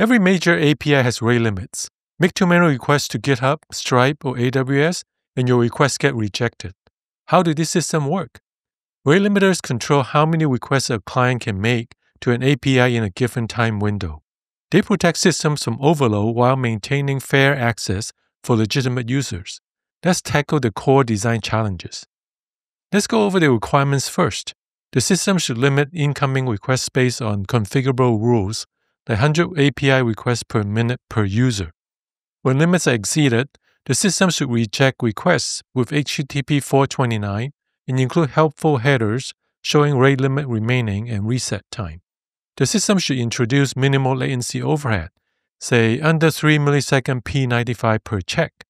Every major API has rate limits. Make too many requests to GitHub, Stripe, or AWS, and your requests get rejected. How do this system work? Rate limiters control how many requests a client can make to an API in a given time window. They protect systems from overload while maintaining fair access for legitimate users. Let's tackle the core design challenges. Let's go over the requirements first. The system should limit incoming requests based on configurable rules, like 100 API requests per minute per user. When limits are exceeded, the system should reject requests with HTTP 429 and include helpful headers showing rate limit remaining and reset time. The system should introduce minimal latency overhead, say under 3 millisecond P95 per check.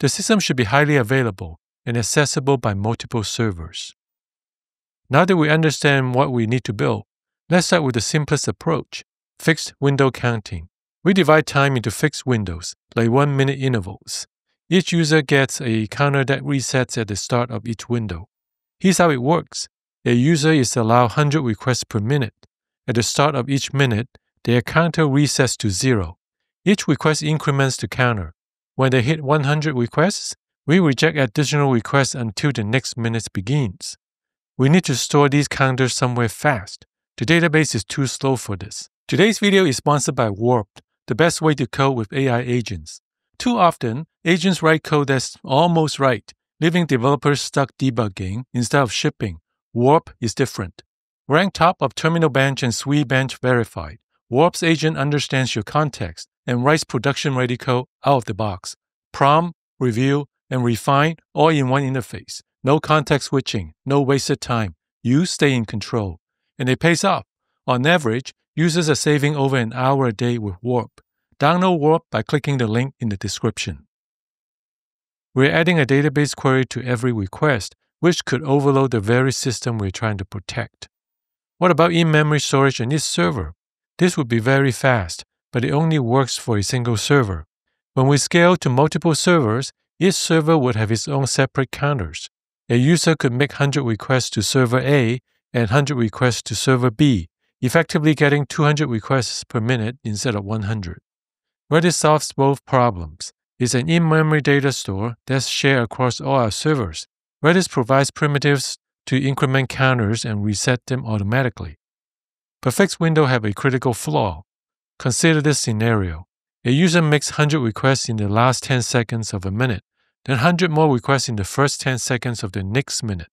The system should be highly available and accessible by multiple servers. Now that we understand what we need to build, let's start with the simplest approach fixed window counting. We divide time into fixed windows, like one minute intervals. Each user gets a counter that resets at the start of each window. Here's how it works a user is allowed 100 requests per minute. At the start of each minute, their counter resets to zero. Each request increments the counter. When they hit 100 requests, we reject additional requests until the next minute begins. We need to store these counters somewhere fast. The database is too slow for this. Today's video is sponsored by Warped, the best way to code with AI agents. Too often, agents write code that's almost right, leaving developers stuck debugging instead of shipping. Warp is different. Rank top of Terminal Bench and SWE-bench verified. Warp's agent understands your context and writes production ready code out of the box. Prompt, review, and refine all in one interface. No context switching, no wasted time. You stay in control. And it pays off. On average, users are saving over an hour a day with Warp. Download Warp by clicking the link in the description. We're adding a database query to every request, which could overload the very system we're trying to protect. What about in memory storage on each server? This would be very fast, but it only works for a single server. When we scale to multiple servers, each server would have its own separate counters. A user could make 100 requests to server A and 100 requests to server B, effectively getting 200 requests per minute instead of 100. Redis solves both problems. It's an in-memory data store that's shared across all our servers. Redis provides primitives to increment counters and reset them automatically. But fixed window have a critical flaw. Consider this scenario. A user makes 100 requests in the last 10 seconds of a minute, then 100 more requests in the first 10 seconds of the next minute.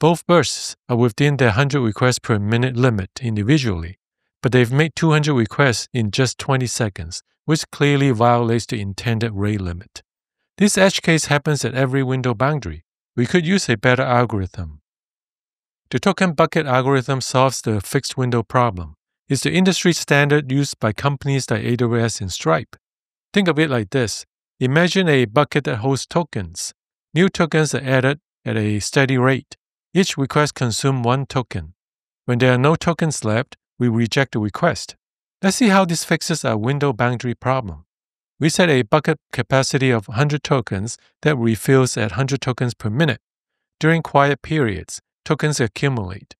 Both bursts are within their 100 requests per minute limit individually, but they've made 200 requests in just 20 seconds, which clearly violates the intended rate limit. This edge case happens at every window boundary. We could use a better algorithm. The token bucket algorithm solves the fixed window problem. It's the industry standard used by companies like AWS and Stripe. Think of it like this Imagine a bucket that holds tokens. New tokens are added at a steady rate. Each request consumes one token. When there are no tokens left, we reject the request. Let's see how this fixes our window boundary problem. We set a bucket capacity of 100 tokens that refills at 100 tokens per minute. During quiet periods, tokens accumulate.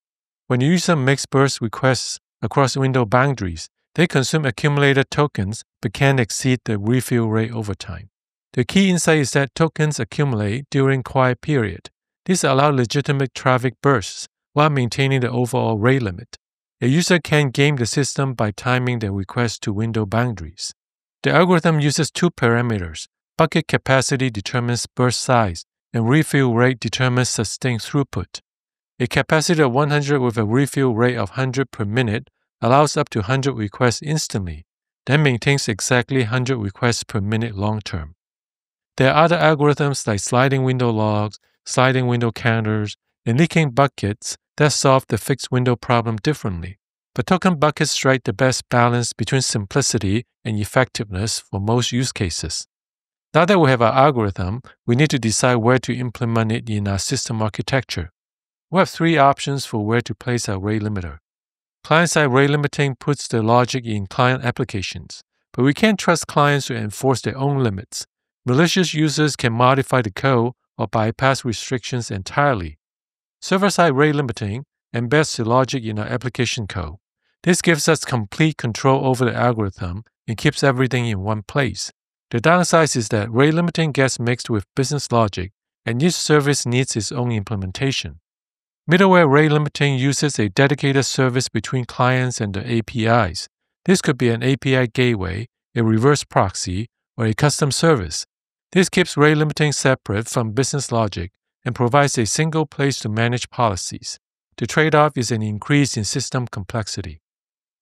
When the user makes burst requests across window boundaries, they consume accumulated tokens but can't exceed the refill rate over time. The key insight is that tokens accumulate during quiet period. This allows legitimate traffic bursts while maintaining the overall rate limit. A user can game the system by timing their request to window boundaries. The algorithm uses two parameters. Bucket capacity determines burst size, and refill rate determines sustained throughput. A capacity of 100 with a refill rate of 100 per minute allows up to 100 requests instantly, then maintains exactly 100 requests per minute long term. There are other algorithms like sliding window logs, sliding window counters, and leaking buckets that solve the fixed window problem differently. But token buckets strike the best balance between simplicity and effectiveness for most use cases. Now that we have our algorithm, we need to decide where to implement it in our system architecture. We have three options for where to place our rate limiter. Client-side rate limiting puts the logic in client applications, but we can't trust clients to enforce their own limits. Malicious users can modify the code or bypass restrictions entirely, Server-side rate limiting embeds the logic in our application code. This gives us complete control over the algorithm and keeps everything in one place. The downside is that rate limiting gets mixed with business logic, and each service needs its own implementation. Middleware rate limiting uses a dedicated service between clients and the APIs. This could be an API gateway, a reverse proxy, or a custom service. This keeps rate limiting separate from business logic and provides a single place to manage policies. The trade off is an increase in system complexity.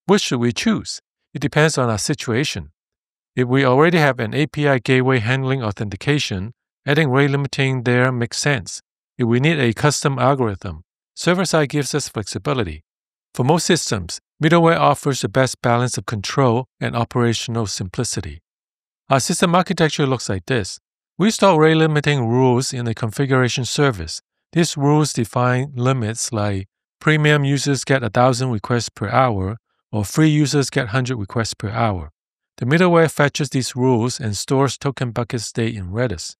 Which should we choose? It depends on our situation. If we already have an API gateway handling authentication, adding rate limiting there makes sense. If we need a custom algorithm, server side gives us flexibility. For most systems, middleware offers the best balance of control and operational simplicity. Our system architecture looks like this. We store rate limiting rules in a configuration service. These rules define limits like premium users get 1,000 requests per hour or free users get 100 requests per hour. The middleware fetches these rules and stores token bucket state in Redis.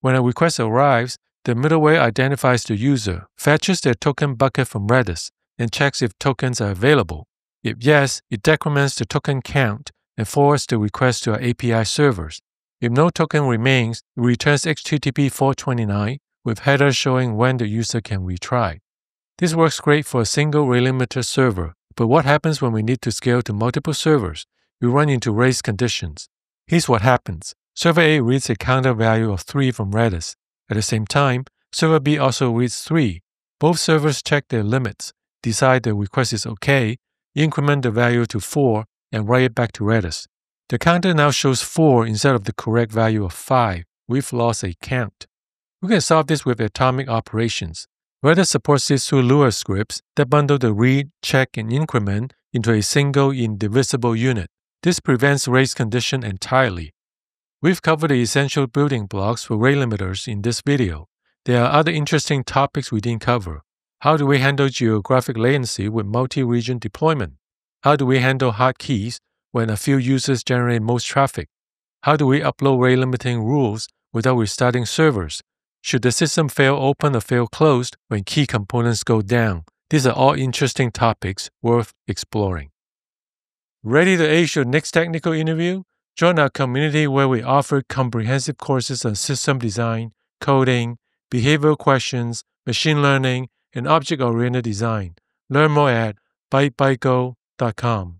When a request arrives, the middleware identifies the user, fetches their token bucket from Redis, and checks if tokens are available. If yes, it decrements the token count and forwards the request to our API servers. If no token remains, it returns HTTP 429 with headers showing when the user can retry. This works great for a single rate limiter server, but what happens when we need to scale to multiple servers? We run into race conditions. Here's what happens. Server A reads a counter value of 3 from Redis. At the same time, server B also reads 3. Both servers check their limits, decide the request is okay, increment the value to 4, and write it back to Redis. The counter now shows 4 instead of the correct value of 5. We've lost a count. We can solve this with atomic operations. Redis supports these two Lua scripts that bundle the read, check, and increment into a single indivisible unit. This prevents race condition entirely. We've covered the essential building blocks for rate limiters in this video. There are other interesting topics we didn't cover. How do we handle geographic latency with multi-region deployment? How do we handle hotkeys when a few users generate most traffic? How do we upload rate limiting rules without restarting servers? Should the system fail open or fail closed when key components go down? These are all interesting topics worth exploring. Ready to ace your next technical interview? Join our community where we offer comprehensive courses on system design, coding, behavioral questions, machine learning, and object oriented design. Learn more at bytebytego.com.